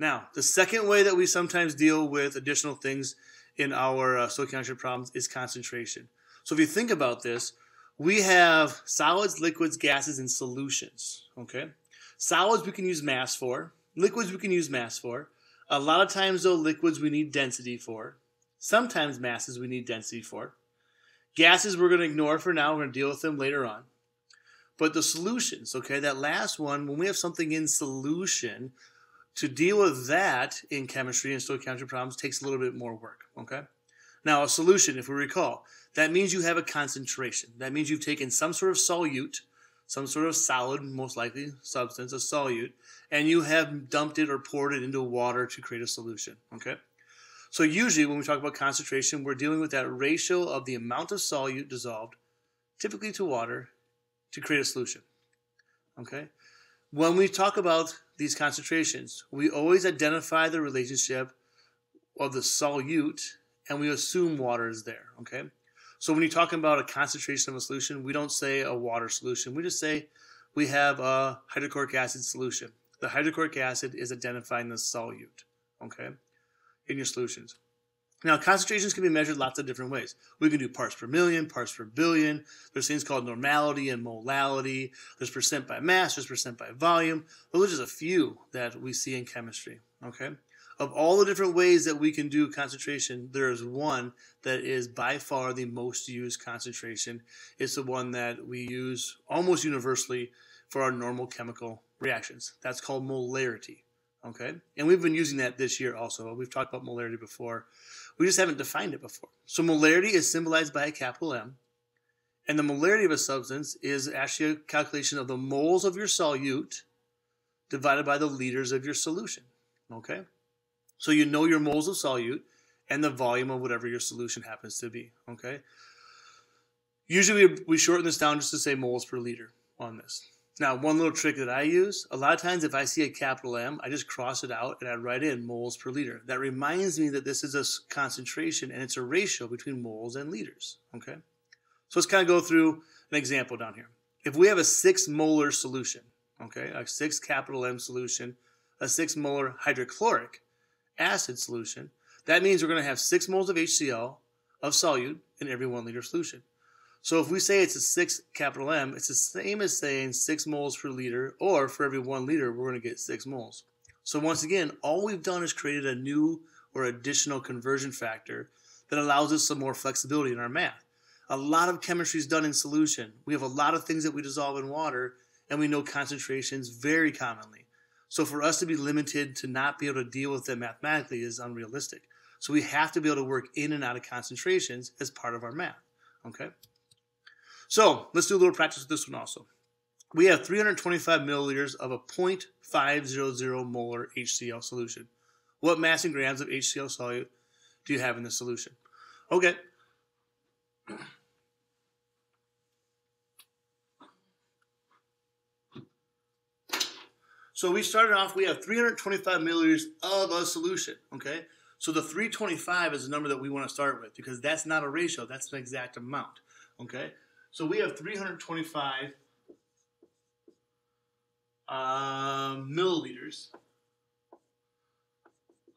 Now, the second way that we sometimes deal with additional things in our uh, stoichiometry problems is concentration. So if you think about this, we have solids, liquids, gases, and solutions. Okay, solids we can use mass for. Liquids we can use mass for. A lot of times, though, liquids we need density for. Sometimes masses we need density for. Gases we're going to ignore for now. We're going to deal with them later on. But the solutions, okay, that last one, when we have something in solution, to deal with that in chemistry and stoichiometry problems takes a little bit more work, okay? Now, a solution, if we recall, that means you have a concentration. That means you've taken some sort of solute, some sort of solid, most likely substance, a solute, and you have dumped it or poured it into water to create a solution, okay? So usually when we talk about concentration, we're dealing with that ratio of the amount of solute dissolved, typically to water, to create a solution. Okay? When we talk about these concentrations, we always identify the relationship of the solute and we assume water is there. Okay? So when you're talking about a concentration of a solution, we don't say a water solution. We just say we have a hydrochloric acid solution. The hydrochloric acid is identifying the solute. Okay? In your solutions. Now, concentrations can be measured lots of different ways. We can do parts per million, parts per billion. There's things called normality and molality. There's percent by mass, there's percent by volume. Those are just a few that we see in chemistry. Okay? Of all the different ways that we can do concentration, there is one that is by far the most used concentration. It's the one that we use almost universally for our normal chemical reactions. That's called molarity. Okay? And we've been using that this year also. We've talked about molarity before. We just haven't defined it before. So molarity is symbolized by a capital M. And the molarity of a substance is actually a calculation of the moles of your solute divided by the liters of your solution. Okay? So you know your moles of solute and the volume of whatever your solution happens to be. Okay? Usually we shorten this down just to say moles per liter on this. Now, one little trick that I use, a lot of times if I see a capital M, I just cross it out and I write in moles per liter. That reminds me that this is a concentration and it's a ratio between moles and liters, okay? So let's kind of go through an example down here. If we have a six molar solution, okay, a six capital M solution, a six molar hydrochloric acid solution, that means we're going to have six moles of HCl of solute in every one liter solution. So if we say it's a 6 capital M, it's the same as saying 6 moles per liter, or for every 1 liter, we're going to get 6 moles. So once again, all we've done is created a new or additional conversion factor that allows us some more flexibility in our math. A lot of chemistry is done in solution. We have a lot of things that we dissolve in water, and we know concentrations very commonly. So for us to be limited to not be able to deal with them mathematically is unrealistic. So we have to be able to work in and out of concentrations as part of our math. Okay? So let's do a little practice with this one also. We have 325 milliliters of a 0.500 molar HCl solution. What mass in grams of HCl solute do you have in this solution? Okay. So we started off, we have 325 milliliters of a solution, okay? So the 325 is the number that we want to start with because that's not a ratio, that's an exact amount, okay? So we have 325 um, milliliters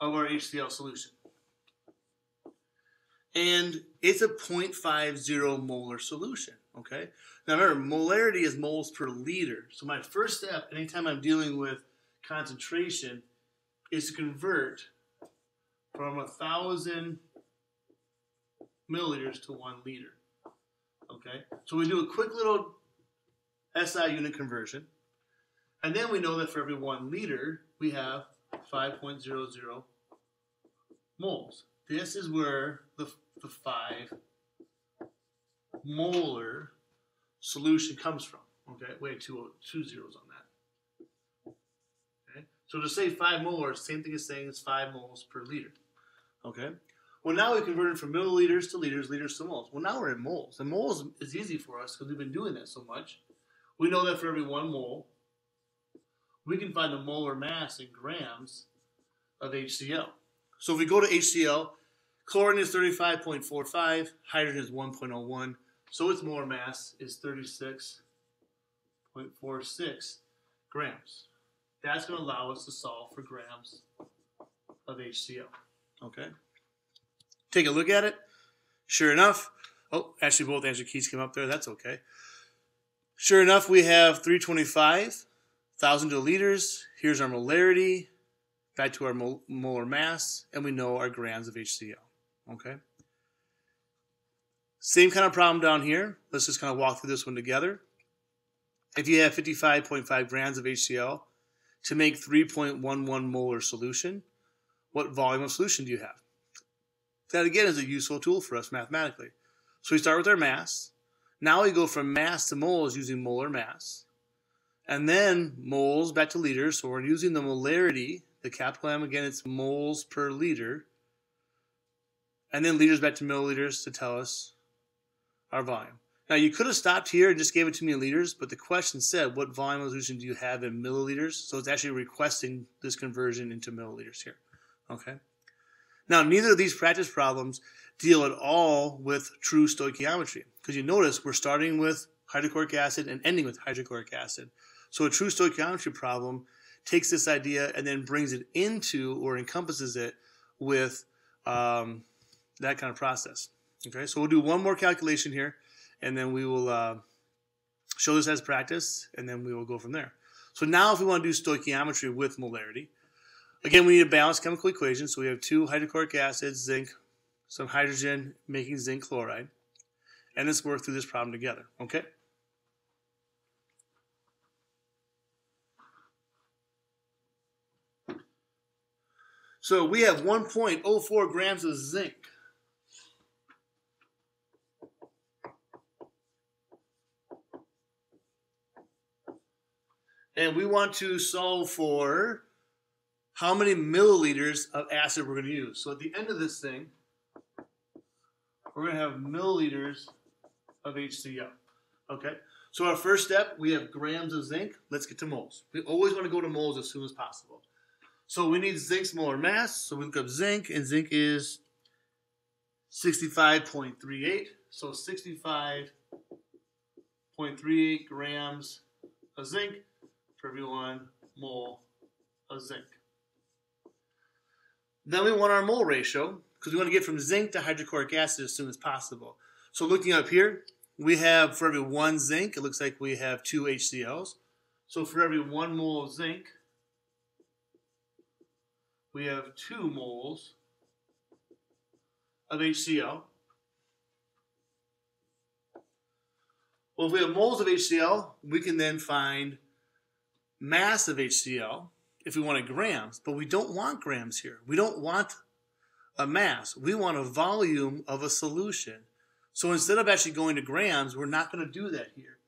of our HCl solution. And it's a 0.50 molar solution, okay? Now remember, molarity is moles per liter. So my first step, anytime I'm dealing with concentration, is to convert from a thousand milliliters to one liter. Okay, so we do a quick little SI unit conversion. And then we know that for every one liter, we have 5.00 moles. This is where the, the 5 molar solution comes from. Okay, wait, two, two zeros on that. Okay, so to say 5 molar, same thing as saying it's 5 moles per liter. Okay, well, now we converted from milliliters to liters, liters to moles. Well, now we're in moles. And moles is easy for us because we've been doing that so much. We know that for every one mole, we can find the molar mass in grams of HCl. So if we go to HCl, chlorine is 35.45, hydrogen is 1.01, so its molar mass is 36.46 grams. That's going to allow us to solve for grams of HCl. Okay. Take a look at it. Sure enough, oh, actually both answer keys came up there. That's okay. Sure enough, we have 325 thousand liters. Here's our molarity, back to our molar mass, and we know our grams of HCl. Okay. Same kind of problem down here. Let's just kind of walk through this one together. If you have 55.5 grams of HCl to make 3.11 molar solution, what volume of solution do you have? That again is a useful tool for us mathematically. So we start with our mass. Now we go from mass to moles using molar mass. And then moles back to liters. So we're using the molarity, the capital M again, it's moles per liter. And then liters back to milliliters to tell us our volume. Now you could have stopped here and just gave it to me in liters, but the question said, what volume solution do you have in milliliters? So it's actually requesting this conversion into milliliters here. Okay. Now neither of these practice problems deal at all with true stoichiometry because you notice we're starting with hydrochloric acid and ending with hydrochloric acid. So a true stoichiometry problem takes this idea and then brings it into or encompasses it with um, that kind of process. Okay, so we'll do one more calculation here, and then we will uh, show this as practice, and then we will go from there. So now if we want to do stoichiometry with molarity, again, we need a balanced chemical equation. So we have two hydrochloric acids, zinc, some hydrogen making zinc chloride. And let's work through this problem together, okay? So we have 1.04 grams of zinc. And we want to solve for how many milliliters of acid we're going to use. So at the end of this thing, we're going to have milliliters of HCl. Okay? So our first step, we have grams of zinc. Let's get to moles. We always want to go to moles as soon as possible. So we need zinc's molar mass. So we look up zinc, and zinc is 65.38. So 65.38 grams of zinc for every one mole of zinc. Then we want our mole ratio because we want to get from zinc to hydrochloric acid as soon as possible. So looking up here, we have for every one zinc, it looks like we have two HCl's. So for every one mole of zinc, we have two moles of HCl. Well, if we have moles of HCl, we can then find mass of HCl if we wanted grams, but we don't want grams here. We don't want a mass. We want a volume of a solution. So instead of actually going to grams, we're not going to do that here.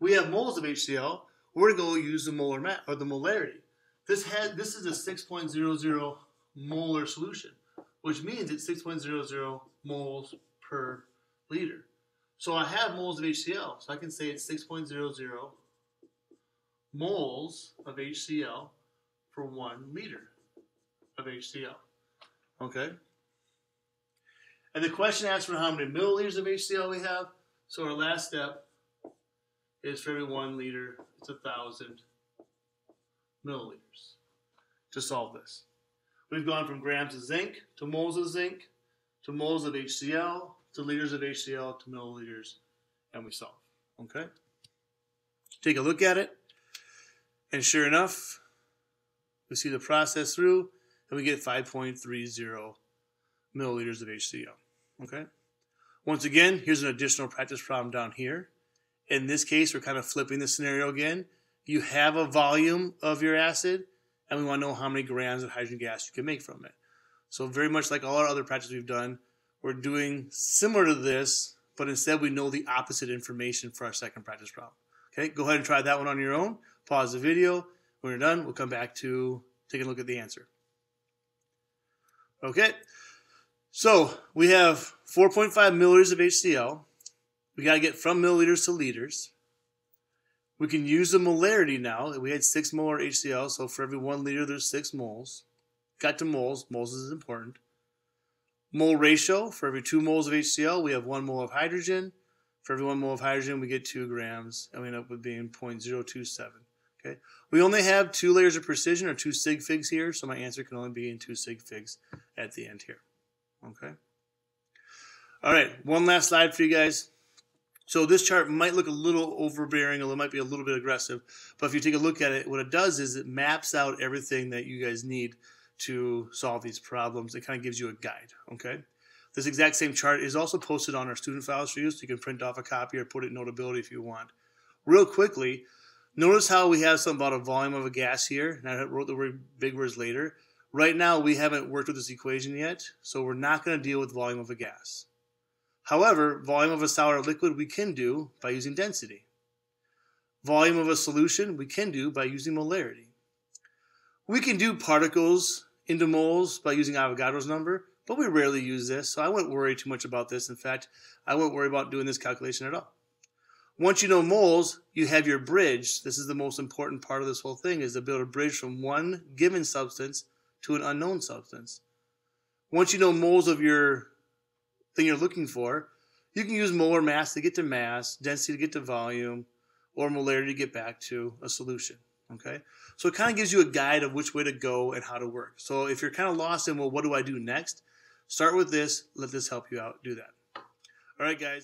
We have moles of HCl. We're going to go use the molar mass or the molarity. This has this is a 6.00 molar solution, which means it's 6.00 moles per liter. So I have moles of HCl, so I can say it's 6.00 moles of HCl for one liter of HCl. Okay? And the question asks for how many milliliters of HCl we have. So our last step is for every one liter, it's a thousand milliliters to solve this. We've gone from grams of zinc to moles of zinc to moles of HCl to liters of HCl to milliliters, and we solve. Okay? Take a look at it. And sure enough, we see the process through, and we get 5.30 milliliters of HCl. Okay? Once again, here's an additional practice problem down here. In this case, we're kind of flipping the scenario again. You have a volume of your acid, and we want to know how many grams of hydrogen gas you can make from it. So very much like all our other practices we've done, we're doing similar to this, but instead we know the opposite information for our second practice problem. Okay, go ahead and try that one on your own. Pause the video. When we're done, we'll come back to taking a look at the answer. Okay, so we have 4.5 milliliters of HCl. We got to get from milliliters to liters. We can use the molarity now. We had 6 molar HCl, so for every 1 liter, there's 6 moles. Got to moles. Moles is important. Mole ratio, for every 2 moles of HCl, we have 1 mole of hydrogen. For every 1 mole of hydrogen, we get 2 grams, and we end up with being 0.027 Okay, we only have two layers of precision or two sig figs here, so my answer can only be in two sig figs at the end here. Okay. All right, one last slide for you guys. So this chart might look a little overbearing, or it might be a little bit aggressive, but if you take a look at it, what it does is it maps out everything that you guys need to solve these problems. It kind of gives you a guide, okay? This exact same chart is also posted on our student files for you, so you can print off a copy or put it in Notability if you want. Real quickly, notice how we have something about a volume of a gas here, and I wrote the word big words later. Right now, we haven't worked with this equation yet, so we're not going to deal with volume of a gas. However, volume of a solid or liquid we can do by using density. Volume of a solution we can do by using molarity. We can do particles into moles by using Avogadro's number, but we rarely use this, so I wouldn't worry too much about this. In fact, I wouldn't worry about doing this calculation at all. Once you know moles, you have your bridge. This is the most important part of this whole thing, is to build a bridge from one given substance to an unknown substance. Once you know moles of your thing you're looking for, you can use molar mass to get to mass, density to get to volume, or molarity to get back to a solution. Okay, so it kind of gives you a guide of which way to go and how to work. So if you're kind of lost in, well, what do I do next? Start with this. Let this help you out. Do that. All right, guys.